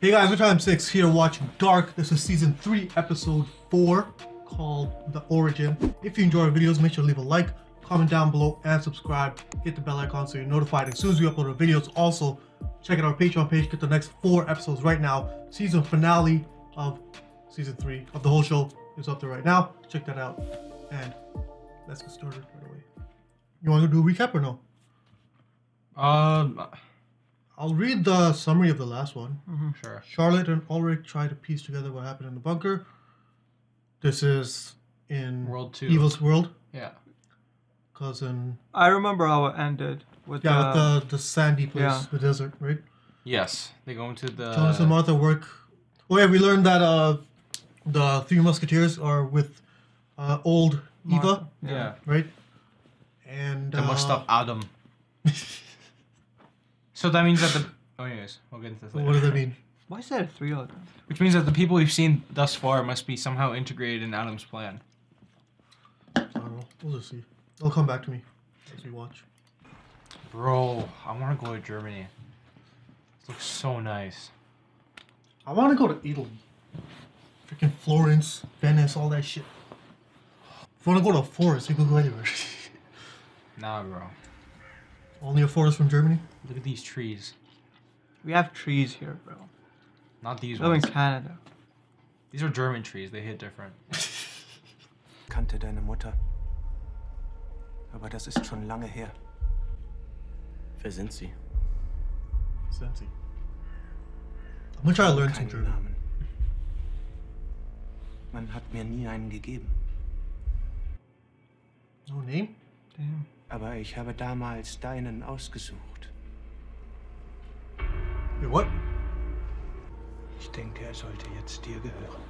Hey guys, we're time six here watching Dark. This is season three, episode four, called The Origin. If you enjoy our videos, make sure to leave a like, comment down below, and subscribe. Hit the bell icon so you're notified as soon as we upload our videos. Also, check out our Patreon page. Get the next four episodes right now. Season finale of season three of the whole show is up there right now. Check that out. And let's get started right away. You want to do a recap or no? Um, I'll read the summary of the last one. sure. Charlotte and Ulrich try to piece together what happened in the bunker. This is in World two. Evil's world, Yeah. cousin. I remember how it ended with Yeah, the, with the the sandy place, yeah. the desert, right? Yes, they go into the. Jonas and Martha work. Oh yeah, we learned that uh, the three musketeers are with uh, old Eva, Martha. Yeah. right? And They must uh, stop Adam. so that means that the. Oh yes, we'll get into this What does that mean? Why is there three of them? Which means that the people we've seen thus far must be somehow integrated in Adam's plan. I don't know. We'll just see. They'll come back to me as we watch. Bro, I want to go to Germany. It looks so nice. I want to go to Italy. Freaking Florence, Venice, all that shit. If you want to go to a forest, you can go anywhere. Nah, bro. Only a forest from Germany? Look at these trees. We have trees here, bro. Not these We live in. Canada. These are German trees. They hit different. kannte deine Mutter. Aber das ist schon lange her. Wer sind Sie? Sensi. I'm gonna try to learn some German. Namen. Man hat mir nie einen gegeben. No name? Damn. Aber ich habe damals deinen ausgesucht. Wait, what? Ich denke, er sollte jetzt dir gehören.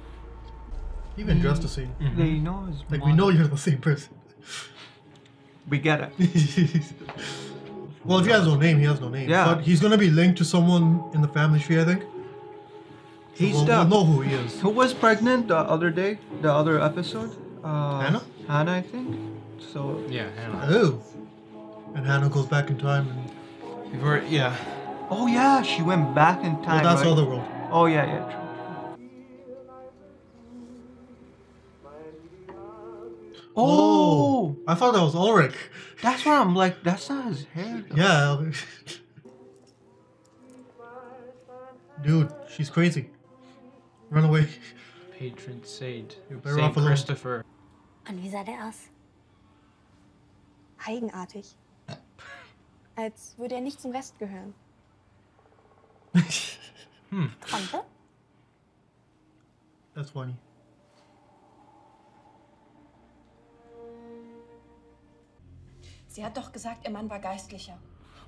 Even dressed the same. They know his Like, we know you're the same person. We get it. well, if he has no name, he has no name. Yeah. But he's gonna be linked to someone in the family tree, I think. So He's we'll, the we'll know who he is. who was pregnant the other day, the other episode. Uh, Hannah? Hannah, I think. So Yeah, Hannah. Oh. And Hannah goes back in time and. We've already, yeah. Oh yeah, she went back in Well, time. that's right? other world. Oh yeah, yeah, true. true. Oh, I thought that was Ulrich. that's why I'm like, that's not his hair. though. Yeah. Dude, she's crazy. Run away. Patron saint. you better Saint off alone. Christopher. And wie that der aus? Eigenartig. Als würde er nicht zum Rest gehören. Tante? That's funny. Sie hat doch gesagt, ihr Mann war Geistlicher.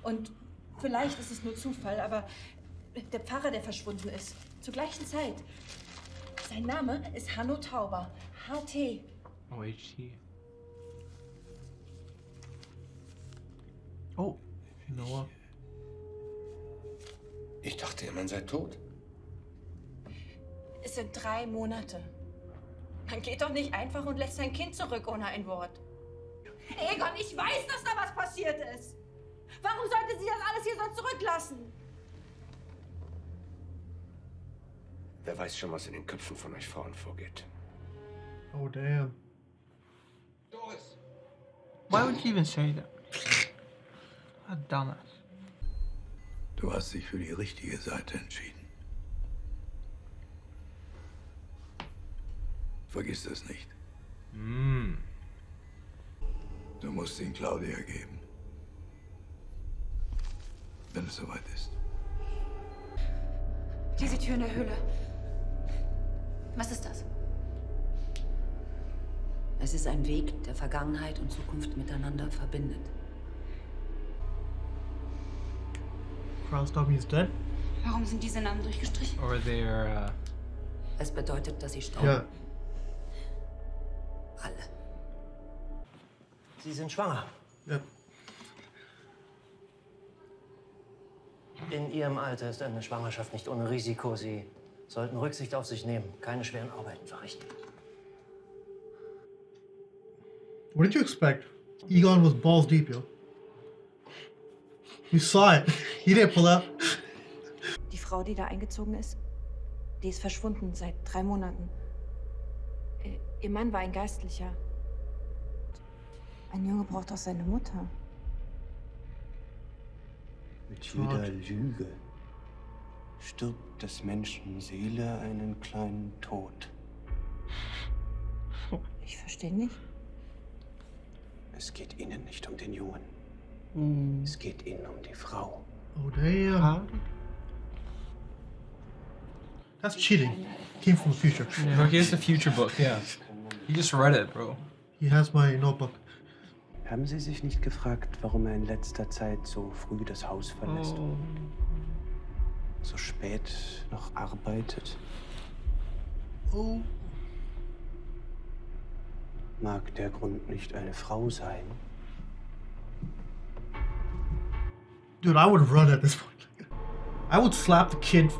Und vielleicht ist es nur Zufall, aber der Pfarrer, der verschwunden ist, zur gleichen Zeit. Sein Name ist Hanno Tauber. HT. OHT. Oh, Noah. Ich dachte, Ihr Mann sei tot. Es sind drei Monate. Man geht doch nicht einfach und lässt sein Kind zurück ohne ein Wort. Egon, ich weiß, dass da was passiert ist. Warum sollte sie das alles hier so zurücklassen? Wer weiß schon, was in den Köpfen von euch Frauen vorgeht. Oh, damn. Doris! why would you even say that? Dumbass. Du hast dich für die richtige Seite entschieden. Vergiss das nicht. Mm. Du musst ihn Claudia geben. Wenn es soweit ist. Diese Tür in der Höhle. Was ist das? Es ist ein Weg, der Vergangenheit und Zukunft miteinander verbindet. Kraustoppy is dead? Warum sind diese Namen durchgestrichen? Or they're, uh, Es bedeutet, dass sie sterben. Yeah. Alle. Sie sind schwanger. Yep. In Ihrem Alter ist eine Schwangerschaft nicht ohne Risiko. Sie sollten Rücksicht auf sich nehmen, keine schweren Arbeiten verrichten. What did you expect? Egon was balls deep, yo. You saw it. He didn't pull. Die Frau, die da eingezogen ist, Die ist verschwunden seit drei Monaten. Äh, Ihr Mann war ein Geistlicher. Ein Junge braucht auch seine Mutter. Mit jeder Lüge stirbt des Menschen Seele einen kleinen Tod. Ich verstehe nicht. Es geht ihnen nicht um den Jungen. Mm. Es geht ihnen um die Frau. Oh damn. That's cheating. Came from the future. Bro, he has the future book, yeah. He just read it, bro. He has my notebook. Haben Sie sich nicht gefragt, warum er in letzter Zeit so früh das Haus verlässt? Oh. So spät noch arbeitet? Oh. Mag der Grund nicht eine Frau sein? Dude, I would run at this point. I would slap the kid.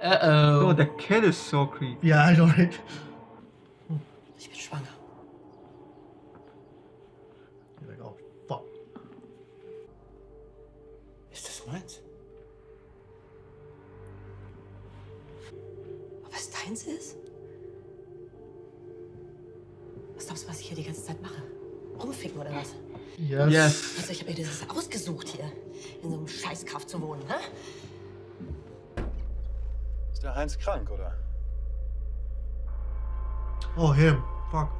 Uh oh. Oh, the kid is so creepy. Yeah, I know, right? Ich bin schwanger. You're like, oh, fuck. Ist das meins? Ob es deins ist? Was glaubst du, was ich hier die ganze Zeit mache? Rumficken oder was? Yes. Yes. Also ich habe mir dieses ausgesucht hier, in so einem Scheißkaff zu wohnen, hä? Ist der Heinz krank, oder? Oh, him. Fuck.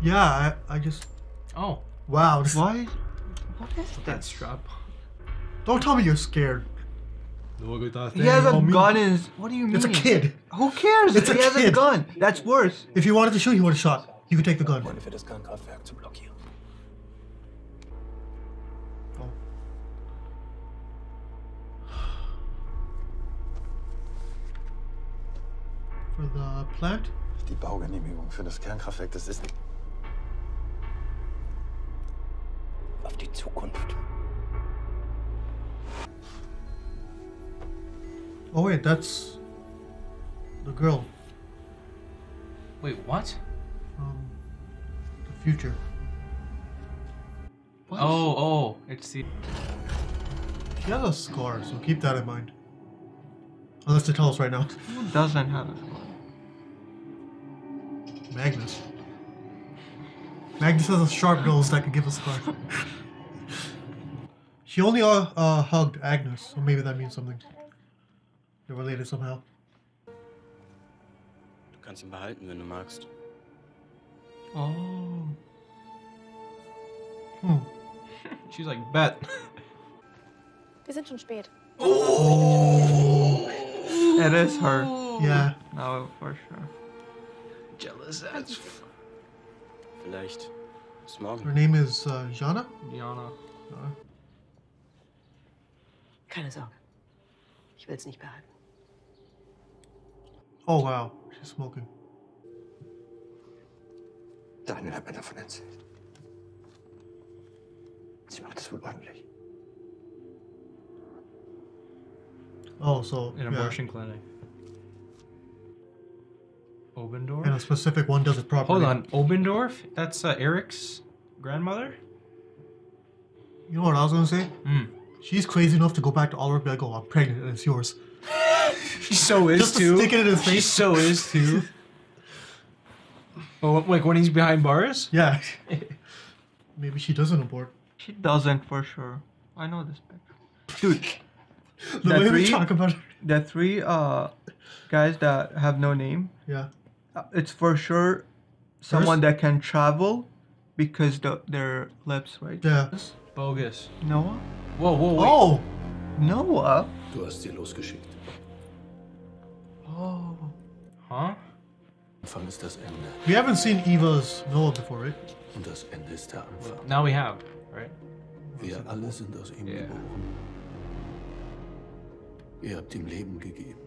Yeah, I, I just. Oh. Wow. This, Why? What is That that? strap. Don't tell me you're scared. Look at that He has a gun in his. What do you mean? It's a kid. Who cares? It's he a has a kid. gun. That's worse. If you wanted to shoot, he would have shot. You could take the gun. For the plant? Die Baugenehmigung für das Kernkraftwerk, das ist. Auf die Zukunft. Oh wait, that's the girl Wait, what? from the future. Oh, oh, it's the. She has a scar, so keep that in mind. Unless they tell us right now. Who doesn't have a gun? Magnus. Magnus has a sharp nose that could give us a scar. she only uh, uh, hugged Agnes, so maybe that means something. They're related somehow. Du kannst ihn behalten, wenn du magst. Oh. Hmm. She's like, bet. Wir sind schon spät. It is her. Yeah. No, for sure. Jealous as f- Vielleicht bis morgen. Her name is uh, Jana? Diana. Uh, Keine Sorge. Ich will es nicht behalten. oh wow, she's smoking. Daniel hat mir davon erzählt. Sie macht es wohl ordentlich. Oh, so An yeah. abortion clinic. Obendorf? And a specific one does it properly. Hold on, Obendorf? That's uh, Erik's grandmother? You know what I was gonna say? Mm. She's crazy enough to go back to Oliver and be like, oh, I'm pregnant and it's yours. She so is Just to too. stick it in his face. She so is too. oh, like when he's behind bars? Yeah. Maybe she doesn't abort. She doesn't for sure. I know this bitch. Dude, The The way we three- talk about her. the three uh guys that have no name, Yeah. Uh, it's for sure someone that can travel because the, their lips, right? Yeah. Bogus. Noah? Whoa, whoa, wait. Oh! Noah? Du hast sie losgeschickt. Oh. Huh? Anfang ist das Ende. We haven't seen Eva's Noah before, right? Und das Ende ist der Anfang. Now we have, right? Wir alle sind aus ihm Yeah. geboren. Ihr habt ihm Leben gegeben.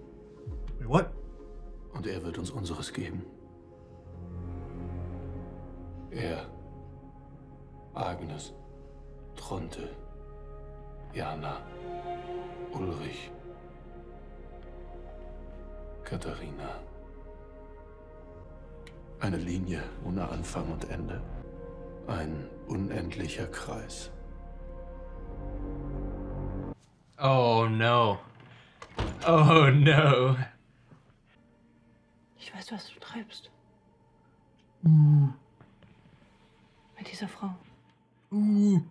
Wait, what? Und er wird uns unseres geben. Er, Agnes, Tronte, Jana, Ulrich, Katharina. Eine Linie ohne Anfang und Ende. Ein unendlicher Kreis. Oh no. Oh no. Ich weiß, was du treibst. Ooh. Mit dieser Frau. Ooh.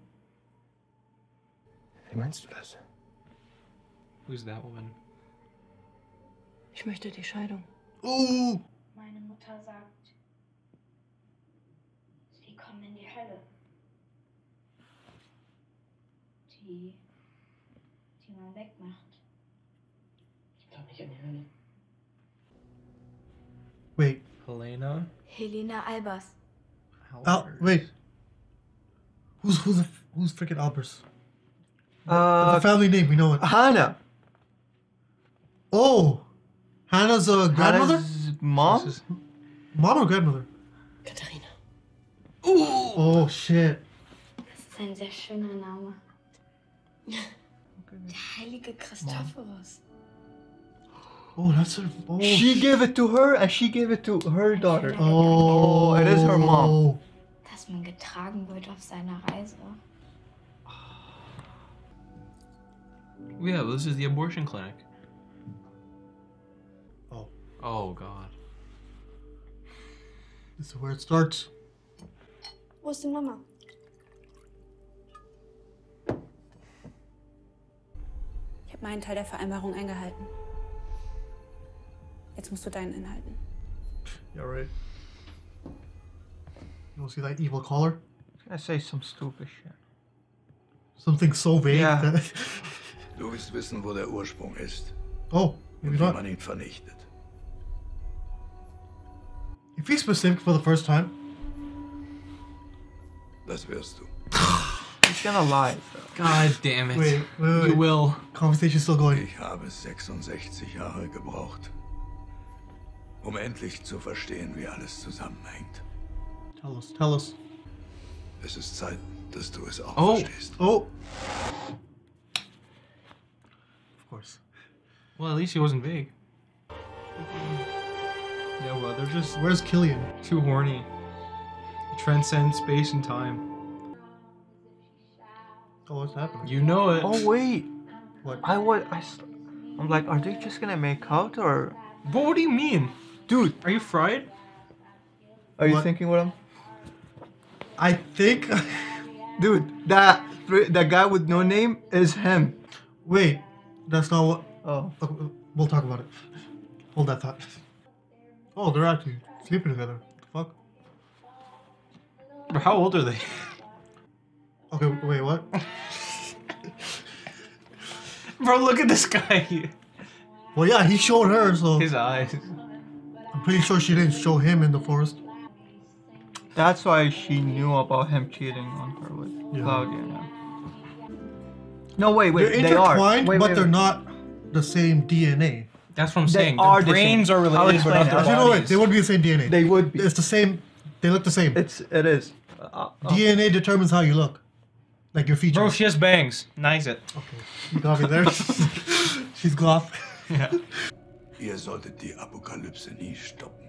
Wie meinst du das? Who's that woman? Ich möchte die Scheidung. Ooh. Meine Mutter sagt, sie kommen in die Hölle. Die, die man wegmacht. Ich glaube nicht an die Hölle. Wait. Helena? Helena Albers. Al- wait. Who's who's who's freaking Albers? Uh, the family name, we know it. Hannah. Oh, Hannah's uh, grandmother. Hannah's mom. Mom or grandmother? Katharina. Ooh. Oh shit. Das ist ein sehr schöner Name. Der heilige Christophorus. Oh, that's her. Oh. She gave it to her, and she gave it to her daughter. Oh, oh it is her mom. Dass man getragen wird auf seiner Reise. Oh, yeah, this is the abortion clinic. Oh. Oh god. This is where it starts. Wo ist die Mama? Ich habe meinen Teil der Vereinbarung eingehalten. Jetzt musst du deinen einhalten. Yeah, right. You want to see that evil collar? I say some stupid shit. Something so vague. Yeah. That, Du willst wissen, wo der Ursprung ist oh, maybe und wie not. man ihn vernichtet. If he's specific for the first time, Das wirst du. He's gonna lie. God damn it. wait, wait, wait. You will. Conversation's still going. Ich habe 66 Jahre gebraucht, um endlich zu verstehen, wie alles zusammenhängt. Tell us, tell us. Es ist Zeit, dass du es auch Oh. verstehst. Oh. Of course. Well, at least he wasn't big. Yeah, well, they're just Where's Kilian? too horny. Transcend space and time. Oh, what's happening? You know it. Oh wait. What? I was. I'm like, are they just gonna make out or? But what do you mean? Dude, Are you fried? are you What? thinking what I'm? I think. Dude, that that guy with no name is him. Wait, that's not what. Oh. Okay, we'll talk about it. Hold that thought. Oh, they're actually sleeping together. The fuck? Bro, how old are they? Okay, wait, what? Bro, look at this guy. Well, yeah, he showed her, so His eyes. I'm pretty sure she didn't show him in the forest. That's why she knew about him cheating on her with Yeah. Claudia. yeah. No, wait, wait. they're they are. intertwined, Wait, but wait, they're wait. not the same DNA. That's what I'm They saying. are Their the brains are related, but explain not it. their Actually, no, wait, bodies. they would be the same DNA. They would be. It's the same. They look the same. It's it is. Uh, uh, DNA determines how you look, like your features. Bro, she has bangs. Nice it. okay, you got me there. She's goth. Yeah. Ihr solltet die Apokalypse nie stoppen.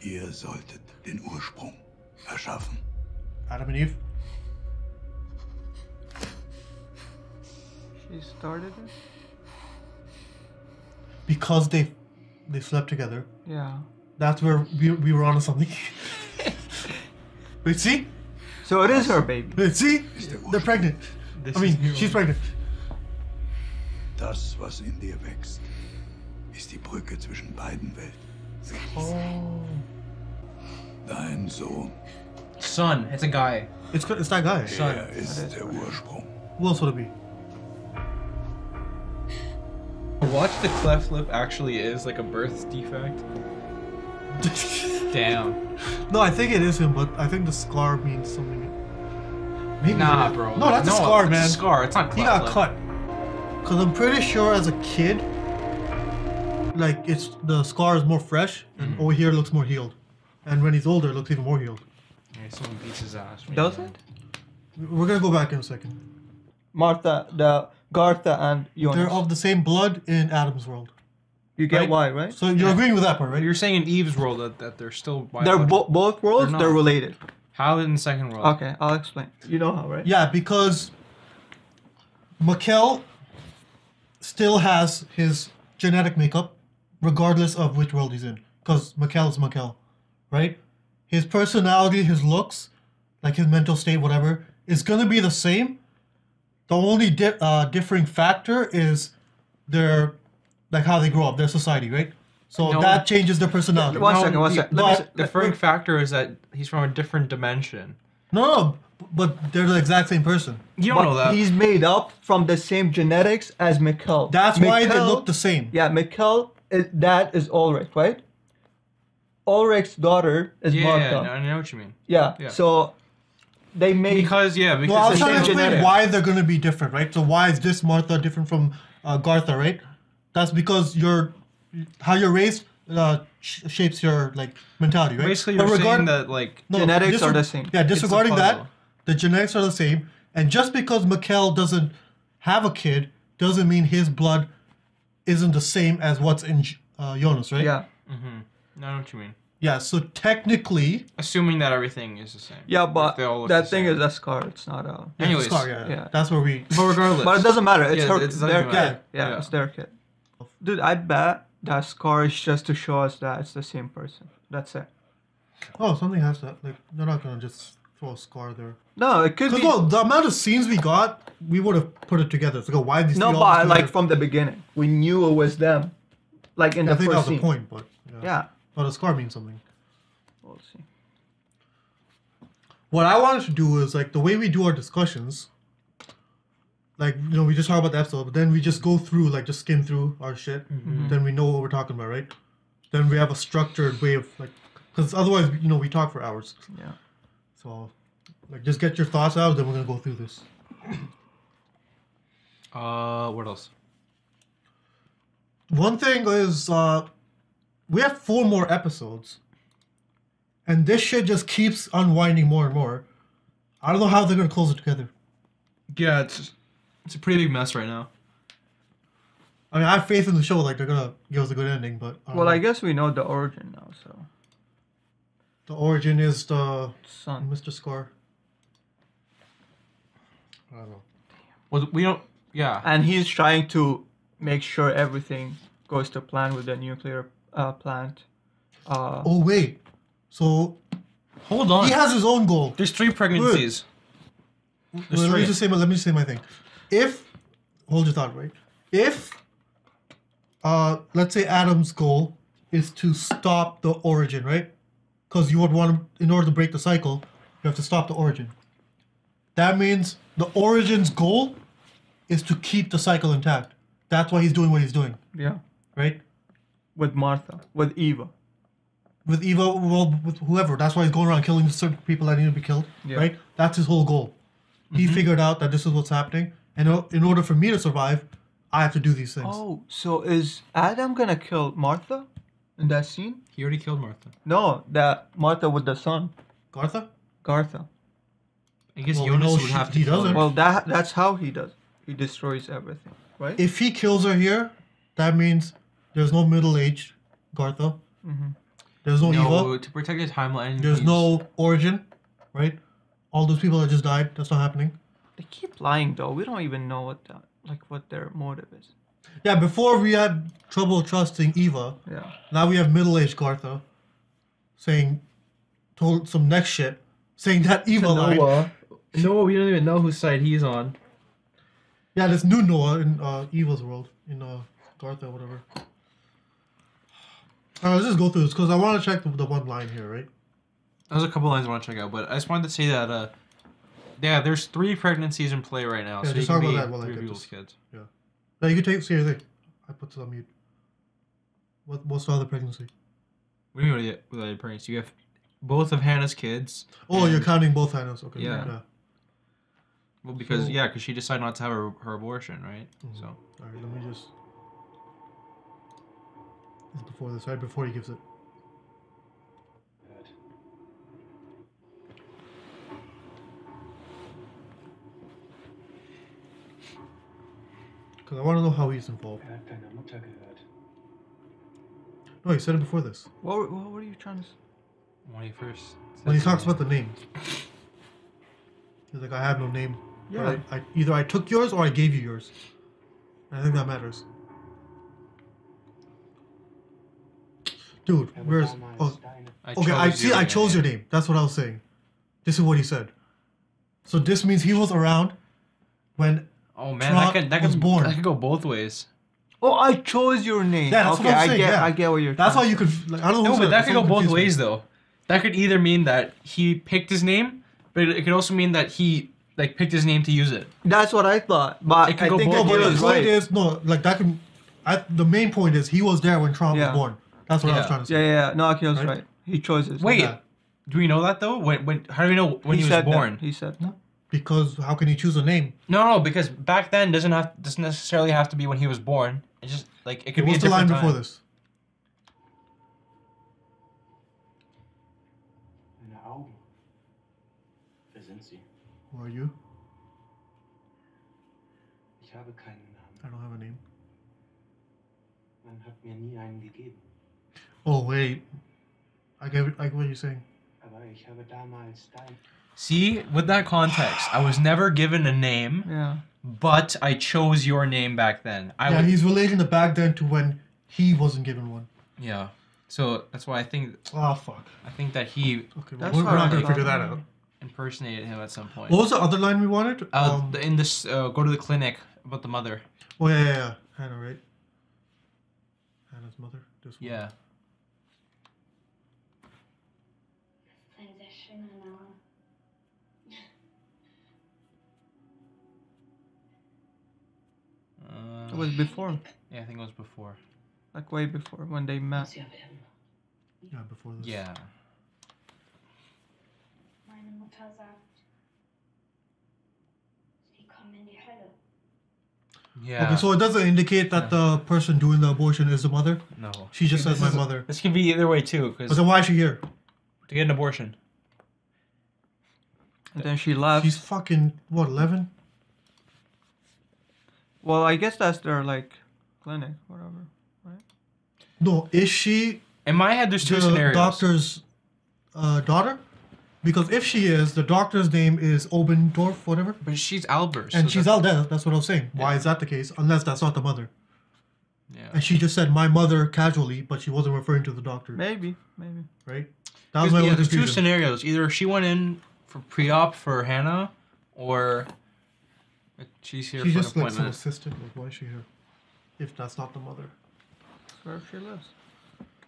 Ihr solltet den Ursprung erschaffen. Adam and Eve. She started it. Because they they slept together. Yeah. That's where we, we were onto something. Wait, see? So it is her baby. Wait, see? They're pregnant. This I mean, she's pregnant. Das, was in dir wächst, ist die Brücke zwischen beiden Welten. Oh. Dein Sohn, Son, it's a guy. It's it's that guy. Son. er ist der Ursprung. Who else would it be? Watch the cleft lip actually is like a birth defect. Damn. No, I think it is him, but I think the scar means something. Maybe Nah, bro. No, that's a No, scar, it's a man. scar. It's not He got lip. cut. Cause I'm pretty sure as a kid, like it's the scar is more fresh, and Mm-hmm. over here looks more healed, and when he's older, it looks even more healed. Yeah, someone beats his ass. Does it? We're gonna go back in a second. Martha, the Gartha and Jonas. They're of the same blood in Adam's world. you get Right? why, right? So you're agreeing with that part, right? You're saying in Eve's world that, that they're still They're bo- both worlds. They're They're, related. How in the second world? Okay, I'll explain. You know how, right? Yeah, because Mikkel still has his genetic makeup, regardless of which world he's in. Because Mikkel is Mikkel, right? His personality, his looks, like his mental state, whatever, is gonna be the same. The only di- uh, differing factor is their, like how they grow up, their society, right? So No. that changes their personality. One second, one the- second. Let me the differing factor is that he's from a different dimension. No, no, but they're the exact same person. You don't But know that. He's made up from the same genetics as Mikkel. That's why they look the same. Yeah, Mikkel, is, that is Ulrich, right? Ulrich's daughter is yeah, Martha. yeah, I know what you mean. Yeah. Yeah. So they made Because yeah, because No, I was the trying to explain genetic. why they're going to be different, right? So why is this Martha different from uh, Gartha, right? That's because your how you're raised uh, sh- shapes your like mentality, right? basically But you're regard- saying that like No, Genetics are the same. Yeah, disregarding that, puzzle. The genetics are the same, and just because Mikkel doesn't have a kid doesn't mean his blood isn't the same as what's in uh, Jonas, right? yeah. Mm-hmm. I know what you mean. Yeah. So technically, Assuming that everything is the same. Yeah, but they all look that thing same. is a scar. It's not a. yeah, Anyways, Scar, yeah, yeah. that's where we. But regardless, But it doesn't matter. It's Yeah, her. it doesn't their kid. Yeah, Yeah. it's their kid. Dude, I bet that scar is just to show us that it's the same person. That's it. Oh, something has to like. They're not gonna just throw a scar there. No, it could Because be. well, the amount of scenes we got, we would have put it together. It's like, why these No, three but just like from the beginning, we knew it was them. Like in I the think that first was scene. the point, but yeah. Yeah. But a scar means something. We'll see. What I wanted to do is like the way we do our discussions. Like you know, we just talk about the episode, but then we just go through, like just skim through our shit. Mm-hmm. Then we know what we're talking about, right? Then we have a structured way of like, because otherwise, you know, we talk for hours. Yeah. So, like, just get your thoughts out. Then we're gonna go through this. Uh, what else? One thing is, uh, we have four more episodes, and this shit just keeps unwinding more and more. I don't know how they're gonna close it together. Yeah, it's it's a pretty big mess right now. I mean, I have faith in the show, like they're gonna give us a good ending, but I Well, know. I guess we know the origin now, so. The origin is the Son. Mr. Scar. I don't know. Well, we don't. Yeah. And he's trying to make sure everything goes to plan with the nuclear uh, plant. Uh, Oh wait, so Hold on. he has his own goal. There's three pregnancies. Well, let me just say my let me just say my thing. If hold your thought, right? If uh let's say Adam's goal is to stop the origin, right? Because you would want to, in order to break the cycle, you have to stop the origin. That means the origin's goal is to keep the cycle intact. That's why he's doing what he's doing, yeah. right? With Martha, with Eva. With Eva, well, with whoever. That's why he's going around killing certain people that need to be killed, Yeah. right? That's his whole goal. He mm-hmm. figured out that this is what's happening, and in order for me to survive, I have to do these things. Oh, so is Adam gonna kill Martha in that scene? He already killed Martha. No, that Martha with the son, Gartha? Gartha. I guess Well, Jonas know would she- have to he kill doesn't. Well, that that's how he does. He destroys everything, right? If he kills her here, that means there's no middle-aged Gartha. Mhm. There's no, no, Eva. to protect the timeline. There's he's- no origin, right? All those people that just died, that's not happening. They keep lying though. We don't even know what the, like what their motive is. Yeah, before we had trouble trusting Eva. Yeah. Now we have middle-aged Gartha saying, told some next shit, saying that Eva lied. Noah. Noah, we don't even know whose side he's on. Yeah, there's new Noah in uh, Eva's world, in uh, Gartha, whatever. Alright, let's just go through this because I want to check the, the one line here, right? There's a couple lines I want to check out, but I just wanted to say that, uh, yeah, there's three pregnancies in play right now, Yeah, so just you talk can about be that while I three people's this. kids. Yeah. No, you can take your thing. I put this on mute. What, what's the other pregnancy? What do you mean with the, with pregnancy? You have both of Hannah's kids. Oh, you're counting both Hannahs. Okay. Yeah. Well, because So- yeah, because she decided not to have her, her abortion, right? Mm-hmm. So Alright, let me just. This before this, right? Before he gives it. Because I want to know how he's involved. Hat deiner Mutter gehört. No, he said it before this. What were- what were you trying to? s- when he first When he talks something. about the name. He's like, I have no name. Yeah. I, I, either I took yours or I gave you yours. I think that matters. Dude, where's oh I okay? I see. your I name. chose your name. That's what I was saying. This is what he said. So this means he was around when Oh man, that Trot could that was could born. that could go both ways. Oh, I chose your name. Yeah, that's okay, what I'm I saying. get, yeah. I get what you're. That's why you could. Like, I don't know. No, who's but that could go both confused me. ways though. That could either mean that he picked his name, but it could also mean that he like picked his name to use it. That's what I thought, but It could I go think both No, but the point right. is no. Like that can. I, the main point is he was there when Tronte Yeah. was born. That's what I was trying to say. Yeah, yeah, yeah. No, Aqeel's Right? right. He chose his. Wait, Yeah. do we know that though? When when how do we know when he, was said that. born? He said that. Because how can he choose a name? No, no, because back then doesn't have doesn't necessarily have to be when he was born. It just like it could be a What's the line different before this? Meine Augen. Wer? Who are you? Ich habe keinen Namen. I don't have a name. Man hat mir nie einen gegeben. Oh wait, I get. I get what you're saying. Aber ich habe damals dein. See, with that context, I was never given a name, Yeah. but I chose your name back then. I yeah, would, he's relating the back then to when he wasn't given one. yeah. So that's why I think Oh fuck. I think that he Okay, That's we're, we're not gonna figure that out. impersonated him at some point. What was the other line we wanted? Uh, um, the- in this, uh, go to the clinic about the mother. oh yeah, yeah, yeah, Hannah, right? Hannah's mother. This one. Yeah. Das Uh, It was before, yeah, I think it was before. like way before when they met. Sie. Yeah, before this. Yeah. Meine Mutter sagt, sie kommen in die Hölle. Yeah. Okay, so it doesn't indicate that the person doing the abortion is the mother. no. She just This says my is- mother. This can be either way too, But then why is she here? to get an abortion. And then she left. She's fucking what, eleven? Well, I guess that's their like clinic, whatever. Right? No, is she In my head, there's two the scenarios. doctor's uh, daughter? Because if she is, the doctor's name is Obendorf, whatever, But she's Albers. and so she's that- out. That's what I was saying. Why is that the case? Unless that's not the mother. Yeah. And she just said my mother casually, but she wasn't referring to the doctor, Maybe, maybe. right? That was my yeah, only there's two scenarios. Either she went in for pre-op for Hannah, or she's here She's for an just like some appointment. assistant. Like, why is she here? If that's not the mother. That's where she lives.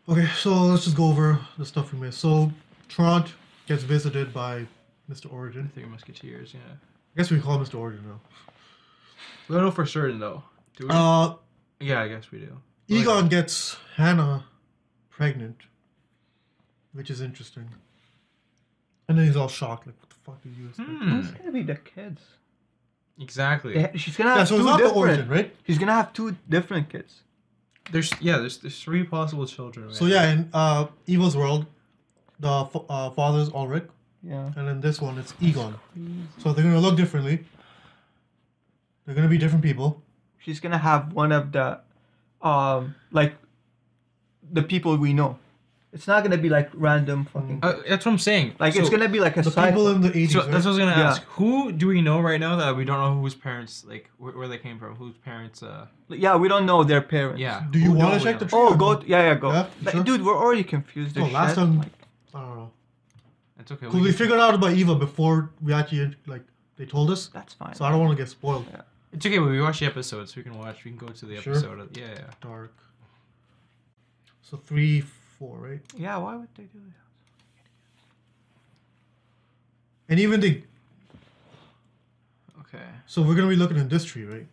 Okay, so let's just go over the stuff we missed. So, Tronte gets visited by Mr. Origin. Three Musketeers. Yeah. I guess we call him Mr. Origin now. We don't know for certain though. Do we? Uh, yeah, I guess we do. Egon gets Hannah pregnant, which is interesting. And then he's all shocked, like, what the fuck did you expect? Hmm. Who's gonna be the kids? Exactly. They- she's gonna have Yeah, so two it's not the different. origin, right? She's gonna have two different kids. There's yeah. There's there's three possible children. So, yeah, in uh, Evil's world, the fa- uh, father's Ulrich, Yeah. and then this one, it's Egon. So they're gonna look differently. They're gonna be different people. She's gonna have one of the, um, like, the people we know. It's not gonna be like random fucking. Uh, that's what I'm saying. Like it's gonna be like a The side. people in the 80s. So right? that's what I was gonna Yeah. ask. Who do we know right now that we don't know whose parents like where, where they came from? Whose parents? Uh, Yeah, we don't know their parents. yeah. Do you want to check the tree? Oh, or go. no? Yeah, yeah, go. Yeah, Like, sure? Dude, we're already confused. No, last shit. time- Like, I don't know. It's okay. Because we can- figured out about Eva before we actually, like, they told us. that's fine. So I don't want to get spoiled. Yeah. It's okay. We watch the episode, so we can watch. We can go to the Sure. episode. Of, yeah, yeah. Dark. So three, four, right? Yeah, why would they do that? And even the. Okay. So we're gonna be looking in this tree, right?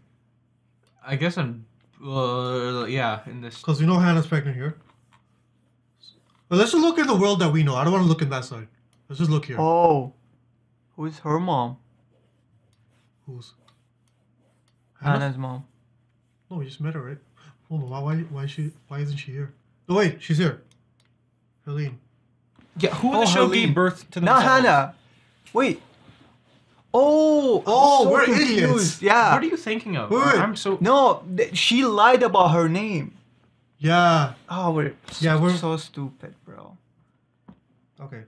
I guess I'm. Uh, yeah, in this. Because we know Hannah's pregnant here. But let's just look at the world that we know. I don't want to look in that side. Let's just look here. Oh, who's her mom? Who's? Hannah? Hannah's mom. No, we just met her, right? Hold on. Why? Why? Why is she? Why isn't she here? Oh wait, she's here. Helene. Yeah, who in Oh, the show Helene. gave birth to Not themselves? Hannah. Wait. Oh, I'm Oh, so we're confused. idiots. Yeah. What are you thinking of? Wait, wait. I'm so. No, th- she lied about her name. Yeah. Oh, we're Yeah, we're- so stupid, bro. Okay,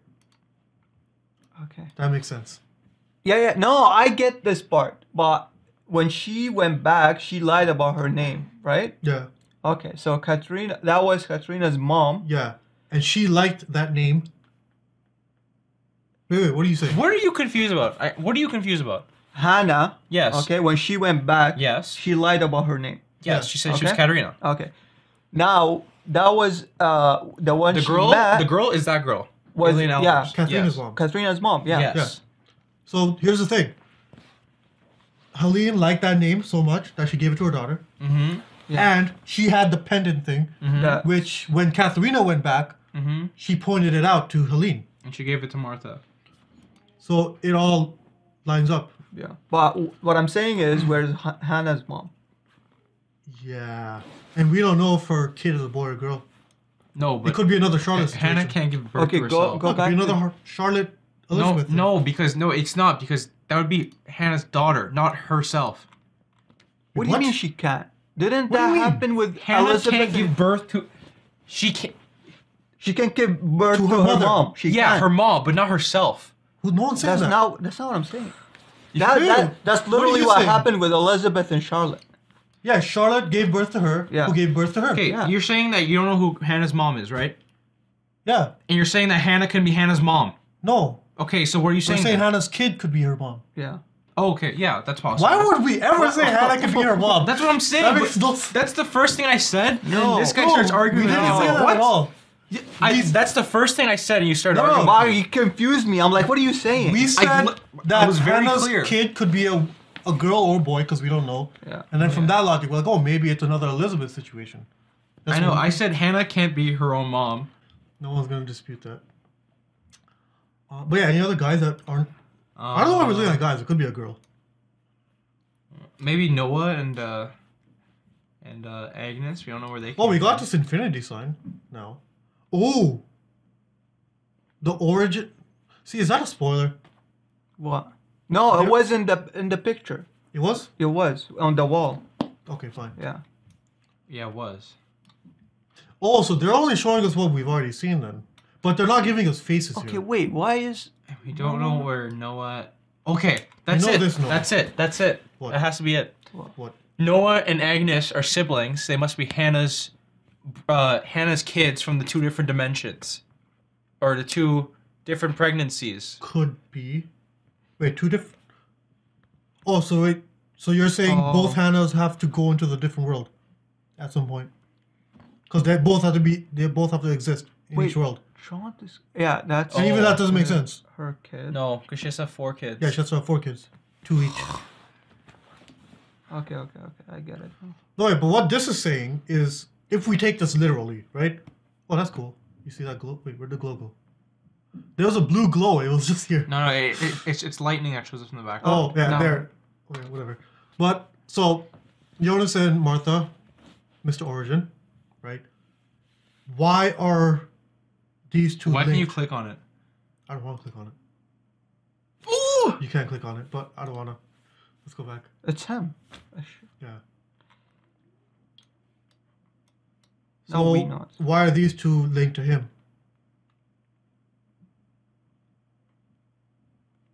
Okay. that makes sense. Yeah, yeah. No, I get this part, but when she went back, she lied about her name, right? Yeah. Okay, so Katrina, that was Katrina's mom. Yeah. And she liked that name. Wait, wait, what are you saying? What are you confused about? I, what are you confused about? Hannah. Yes. Okay, when she went back, Yes. she lied about her name. Yes, she said she was Okay? Katerina. Okay. Now that was uh the one The she girl, met the girl is that girl. was Alien yeah Elders. Yes. mom. Katrina's mom. Yeah. Yes. Yeah. So here's the thing. Helene liked that name so much that she gave it to her daughter. Mm-hmm. Yeah. And she had the pendant thing, Yeah. which when Katharina went back, Mm-hmm. she pointed it out to Helene. And she gave it to Martha. So it all lines up. Yeah. But w- what I'm saying is, where's H- Hannah's mom? Yeah. And we don't know if her kid is a boy or girl. No, but it could be another Charlotte Hannah can't give birth Okay, to go- herself. go No, it back be another to- Charlotte No, Elizabeth. thing. no, because no, it's not because that would be Hannah's daughter, not herself. What do you mean she can't? Didn't What that happen with Hannah Elizabeth? can't give birth to. She can't. She can give birth to, her her, mom. She yeah, can. her mom, but not herself. Who, no one's saying That's that. not. That's not what I'm saying. That, that, that's literally you what, happened with Elizabeth and Charlotte. Yeah, Charlotte gave birth to her. Yeah. Who gave birth to her? Okay, Yeah. you're saying that you don't know who Hannah's mom is, right? Yeah. And you're saying that Hannah can be Hannah's mom. No. Okay, so what are you We're saying? saying? Hannah's kid could be her mom. Yeah. Oh, okay, yeah, that's possible. Why would we ever say Hannah could be her mom? That's what I'm saying. That makes no sense. That's the first thing I said. No. and this guy No, starts arguing. We didn't say that what? at all. I, that's the first thing I said, and you started No, arguing. Mario, you confused me. I'm like, what are you saying? We said I that was very Hannah's clear. kid could be a, a girl or boy because we don't know. Yeah. And then from that logic, we're like, oh, maybe it's another Elizabeth situation. That's I know. I said Hannah can't be her own mom. No one's gonna dispute that. Uh, but yeah, any other guys that aren't? I don't know why we're looking at guys. It could be a girl. Maybe Noah and uh and uh Agnes. We don't know where they. Well, we got from. this infinity sign now. Oh, the origin. See, is that a spoiler? What? No, it was in the in the picture. It was. It was on the wall. Okay, fine. Yeah. Yeah, it was. Oh, so they're only showing us what we've already seen then, but they're not giving us faces Okay, here. wait. Why is We don't know where Noah. Okay, that's know it. this, Noah. That's it. That's it. What? That has to be it. What? Noah and Agnes are siblings. They must be Hannah's uh Hannah's kids from the two different dimensions. Or the two different pregnancies. Could be. Wait, two different. Oh, so wait. So you're saying Oh. both Hannahs have to go into the different world at some point? Because they both have to be. They both have to exist in Wait. each world. Sean? This, yeah, that's. And even that doesn't make sense. Her kid. No, because she has to have four kids. Yeah, she has to have four kids, two each. Okay, okay, okay. I get it. No, wait, but what this is saying is, if we take this literally, right? Oh, that's cool. You see that glow? Wait, where'd the glow go? There was a blue glow. It was just here. No, no, it, it, it's it's lightning that shows up in the back. Oh, yeah, no. there. Okay, whatever. But so, Jonas and Martha, Mr. Origin, right? Why are these two? Why can you click on it? I don't want to click on it. Ooh! You can't click on it, but I don't wanna. Let's go back. It's him. Yeah. No, So we not. why are these two linked to him?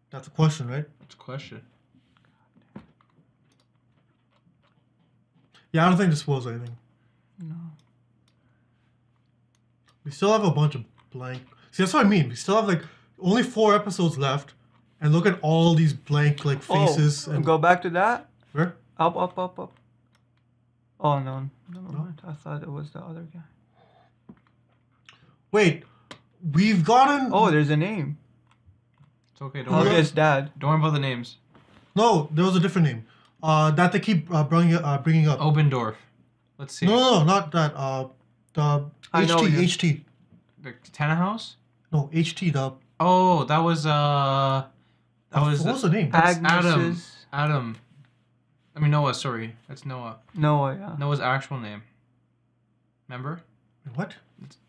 That's a question, right? It's a question. Yeah, I don't think this spoils anything. No. We still have a bunch of blank. See, that's what I mean. We still have like only four episodes left, and look at all these blank like oh, faces oh, and go back to that. where? Up, up, up, up. Oh no, never mind. I thought it was the other guy. Wait, we've gotten. Oh, there's a name. It's okay. Don't worry. Helga's dad. Don't worry about the names. No, there was a different name. Uh, that they keep uh, bringing uh, bringing up. Obendorf. Let's see. No, no, no, not that. Uh, the I know HT, you- HT. The Tannhaus? No, HT. The Oh, that was uh, that was what was the name? that's Adam. Adam. I mean Noah. Sorry, that's Noah. Noah, yeah. Noah's actual name. Remember? What?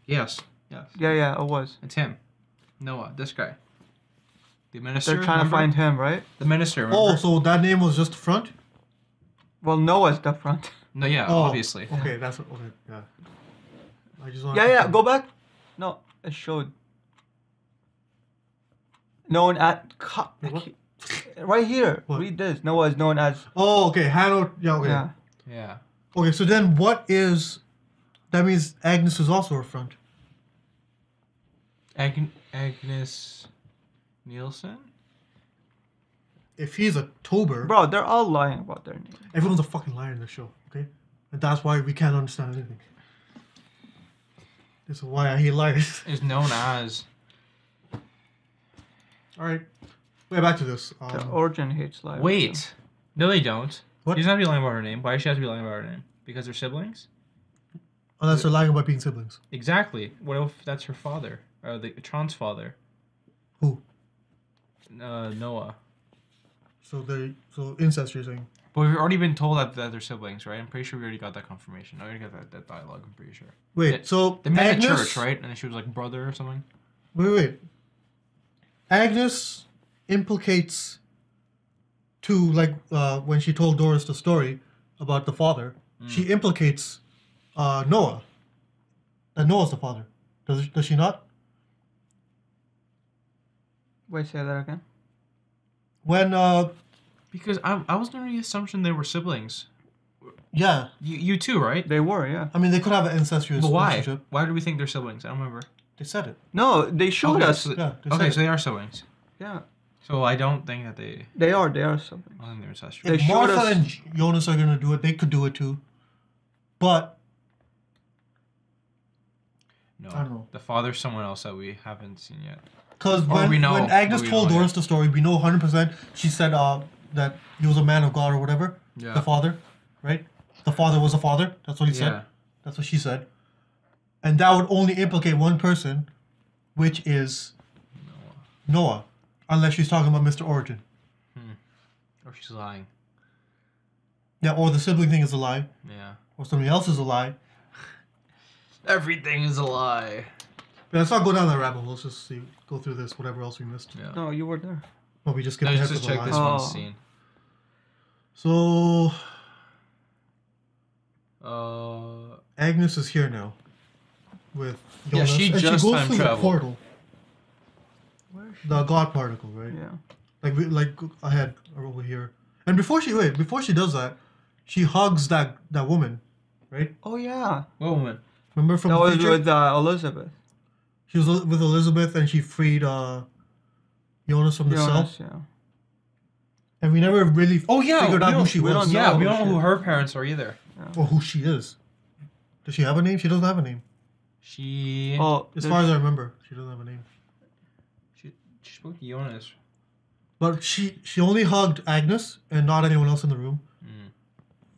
Yes. Yes. Yeah, yeah, it was. It's him. Noah. This guy. The minister. They're trying remember? to find him, right? the minister. Oh, so that name was just the front? Well, Noah's the front. no, yeah, Oh, obviously. Okay, that's what, okay. Yeah. I just want. Yeah, yeah. Go back. No, it showed. Known at. Co- Wait, what? Right here. Read this. Noah is known as. Oh, okay. Hannah. Yeah. Okay. Yeah. Yeah. Okay. So then, what is? That means Agnes is also her friend. Ag- Agnes Nielsen. If he's a Tober, Bro, they're all lying about their name. everyone's a fucking liar in this show. Okay, and that's why we can't understand anything. This is why I hate liars. Is known as. All right. Wait, back to this. The Um, origin hates liars. Wait. No, they don't. What? He doesn't be lying about her name. Why does she have to be lying about her name? Because they're siblings? unless they're lying about being siblings. Exactly. What if that's her father? Or the Tronte's father? Who? Uh, Noah. So they so incest. You're saying? But we've already been told that, that they're siblings, right? I'm pretty sure we already got that confirmation. I already got that, that dialogue, I'm pretty sure. Wait, They- so They met Agnes- at church, right? And then she was like brother or something? Wait, wait. Agnes implicates to like uh, when she told Doris the story about the father. She implicates uh, Noah. That Noah's the father. Does does she not? Wait, say that again. When uh, Because I, I was under the assumption they were siblings. yeah, You, you too, right? They were, yeah. I mean they could have an incestuous But why? relationship. Why do we think they're siblings? I don't remember. They said it. No, they showed okay, us. So, Yeah, they okay, said so it. they are siblings. Yeah, So I don't think that they. they are. They are something. I don't think they're incestuous. They If showed Martha us- and Jonas are gonna do it, they could do it too. But No, I don't know. the father's someone else that we haven't seen yet. Because Or when, we know, when Agnes but we told don't Doris the story, we know 100% she said uh, that he was a man of God or whatever. Yeah. The father, right? The father was a father. That's what he Yeah. said. That's what she said. And that would only implicate one person, which is Noah. Unless she's talking about Mr. Origin. Or she's lying. Yeah, or the sibling thing is a lie. Yeah. Or something else is a lie. Everything is a lie. But let's not go down that rabbit hole. Let's just see, go through this, whatever else we missed. Yeah. No, you were there. Well, we just skipped No, ahead just to to the check this line. one Oh. scene. So, Uh, Agnes is here now. With Yeah, Jonas, she and just she goes time through the traveled. portal. Where is The God particle, right? Yeah. Like we like ahead or over here. And before she wait, before she does that, she hugs that that woman, right? Oh yeah. what woman? Remember from That the was future? with uh, Elisabeth. She was with Elisabeth and she freed uh Jonas from the Jonas, cell. yeah. And we never really Oh yeah, figured we out who don't- she we was. Yeah, know we who don't know she who is. her parents are either. Or who she is. Does she have a name? She doesn't have a name. She Oh, As the- far as I remember, she doesn't have a name. She she spoke to Jonas. But she she only hugged Agnes and not anyone else in the room. Mm.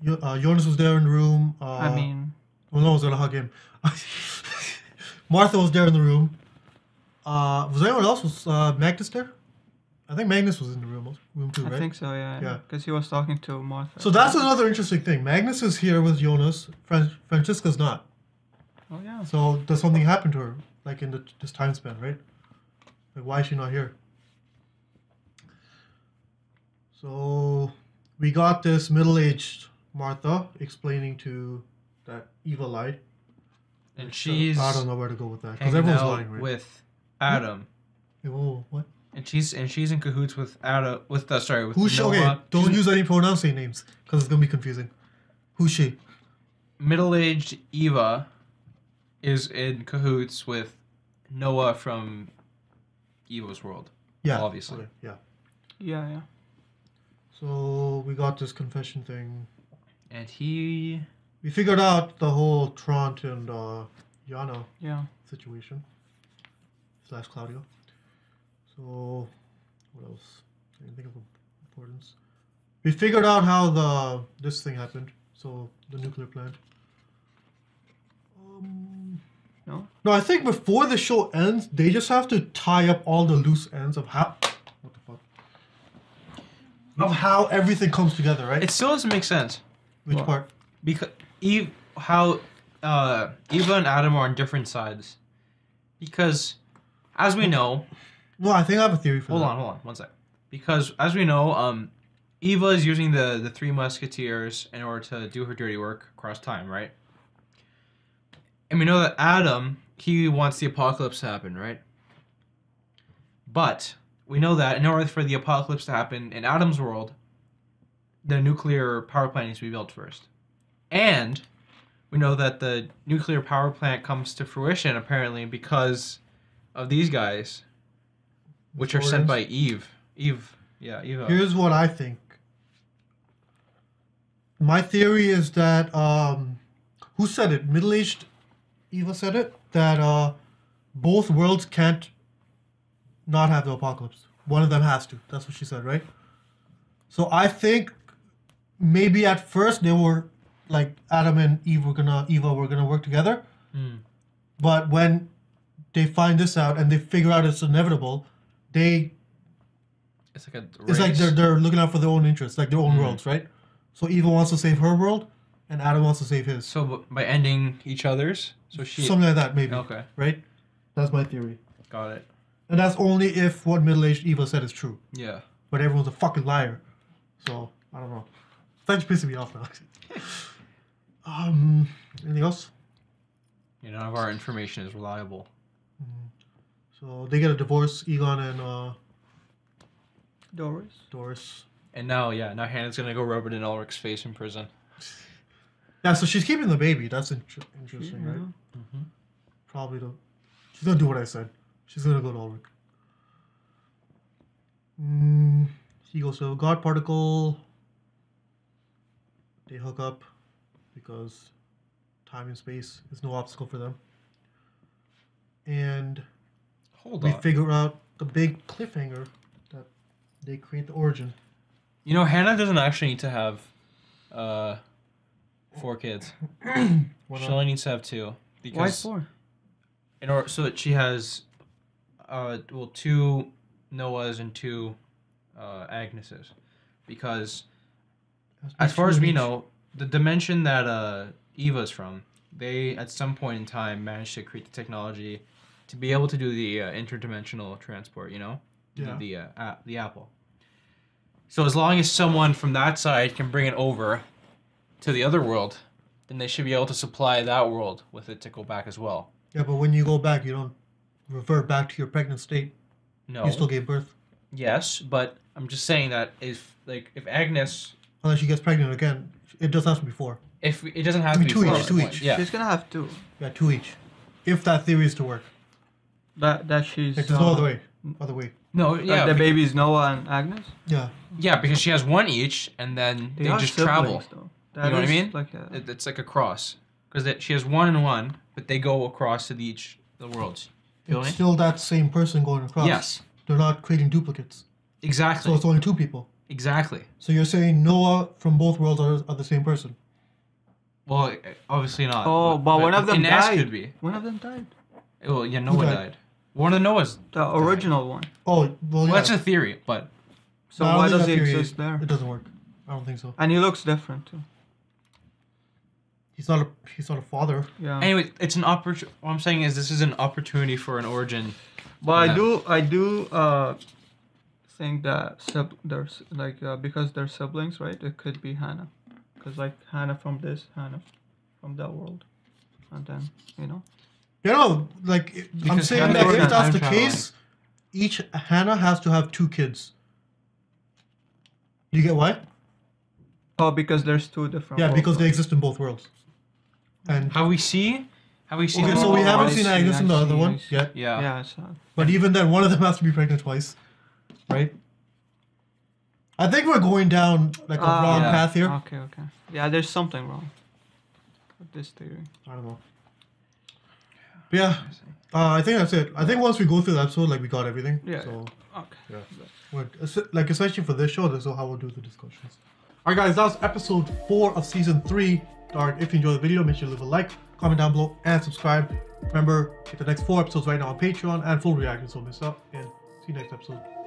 Jo- uh, Jonas was there in the room. Uh, I mean, well, no one was gonna hug him. Martha was there in the room. Uh, was anyone else? Was uh, Magnus there? I think Magnus was in the room, room too, right? I think so. Yeah. Yeah. Because he was talking to Martha. So that's another interesting thing. Magnus is here with Jonas. Fran- Franziska's not. Oh yeah. So does something happen to her, like in the, this time span, right? Like why is she not here? So we got this middle-aged Martha explaining to that Eva lied. And So she's I don't know where to go with that because everyone's lying, right? with Adam. oh, what? And she's and she's in cahoots with Adam with uh, sorry with Who's she? Noah. Okay, don't use any pronouncing names because it's gonna be confusing. Who's she? middle-aged Eva is in cahoots with Noah from Eva's world. Yeah, obviously. okay, yeah. Yeah, yeah. So we got this confession thing. And he We figured out the whole Tronte and uh, Jana Yeah. situation slash Claudio. So what else? Anything of importance? We figured out how the this thing happened. So the nuclear plant. Um, No. no, I think before the show ends, they just have to tie up all the loose ends of how. What the fuck? Of how everything comes together, right? it still doesn't make sense Which What? part? because Eve how uh Eva and Adam are on different sides because as we know Well, I think I have a theory for hold that. on hold on one sec because as we know um Eva is using the the three musketeers in order to do her dirty work across time right and we know that Adam he wants the apocalypse to happen right but we know that in order for the apocalypse to happen in Adam's world, the nuclear power plant needs to be built first. And we know that the nuclear power plant comes to fruition apparently because of these guys, which are sent by Eve. Eve, yeah, Eva. Here's what I think. My theory is that um, who said it? Middle-aged Eva said it that uh, both worlds can't not have the apocalypse. One of them has to. That's what she said, right? So I think maybe at first they were like Adam and Eve were gonna Eva were gonna work together, Mm. but when they find this out and they figure out it's inevitable, they It's like a it's like they're they're looking out for their own interests, like their own Mhm. worlds, right? So Eva wants to save her world, and Adam wants to save his. So by ending each other's, so she Something like that, maybe. Okay, Right? That's my theory. got it. And that's only if what middle-aged Eva said is true. Yeah. But everyone's a fucking liar. So I don't know. That's pissing me off now. um, anything else? Yeah, none of our information is reliable. So they get a divorce, Egon and uh, Doris. Doris. And now, yeah, now Hannah's gonna go rub it in Ulrich's face in prison. Yeah, so she's keeping the baby. That's inter- interesting, right? Mhm. Probably the. She's gonna do what I said. She's gonna go to Ulrich. Mm, he goes to a God particle. They hook up because time and space is no obstacle for them. And Hold we on. figure out the big cliffhanger that they create the origin. You know, Hannah doesn't actually need to have uh four kids. She only needs to have two. Because Why four? In order so that she has uh well two Noahs and two uh Agneses. Because Has to be as far as we know, the dimension that uh Eva's from, they at some point in time managed to create the technology to be able to do the uh, interdimensional transport, you know? The- Yeah. The uh, a- the apple. So as long as someone from that side can bring it over to the other world, then they should be able to supply that world with it to go back as well. Yeah, but when you go back, you don't revert back to your pregnant state. No. You still gave birth. Yes, but I'm just saying that if like if Agnes, Unless she gets pregnant again, it doesn't have to be four. if it doesn't have I mean, to two be each, four, two each. Yeah. She's gonna have two. Yeah, two each. If that theory is to work. That that she's. Like, there's no uh, other way. Other way. No, that yeah, the be- baby's Noah and Agnes. Yeah. Yeah, because she has one each, and then They they, just siblings, travel. though. You know what I mean? like a- It- it's like a cross, because she has one and one, but they go across to the each the worlds. Feel It's me? still that same person going across. Yes. They're not creating duplicates. Exactly. So it's only two people. Exactly. So you're saying Noah from both worlds are, are the same person? Well, obviously not. Oh, but one of them Ines died. could be. One of them died. Well, yeah, Noah died? died? One of the Noahs. The original one. Oh, well, Well, yeah. that's a theory, but So No, don't why does he exist there? It doesn't work. I don't think so. And he looks different too. He's not a he's not a father. Yeah. anyway, it's an opportunity. What I'm saying is, this is an opportunity for an origin. But I do, I do uh, think that sib- there's like uh, because they're siblings, right? It could be Hannah, because like Hannah from this, Hannah from that world, and then you know. You know, like I'm saying Hannah that if that's the traveling. case, each Hannah has to have two kids. You get why? Oh, because there's two different. Yeah, worlds, because they exist in both worlds. And How we see, how we see. okay, so we haven't seen Agnes I in the other one yet. Yeah. Yeah, it's, uh, But even then, one of them has to be pregnant twice, right? I think we're going down like a Ah, wrong yeah. path here. Okay, okay. Yeah, there's something wrong with this theory. I don't know. But yeah, uh, I think that's it. I think once we go through the episode, like we got everything. Yeah. So Okay. yeah, We're- like especially for this show, this is how we'll do the discussions. All right, guys, that was episode four of season three. Dark. If you enjoyed the video, make sure to leave a like, comment down below, and subscribe. Remember, get the next four episodes right now on Patreon and full reactions, so miss out. And see you next episode.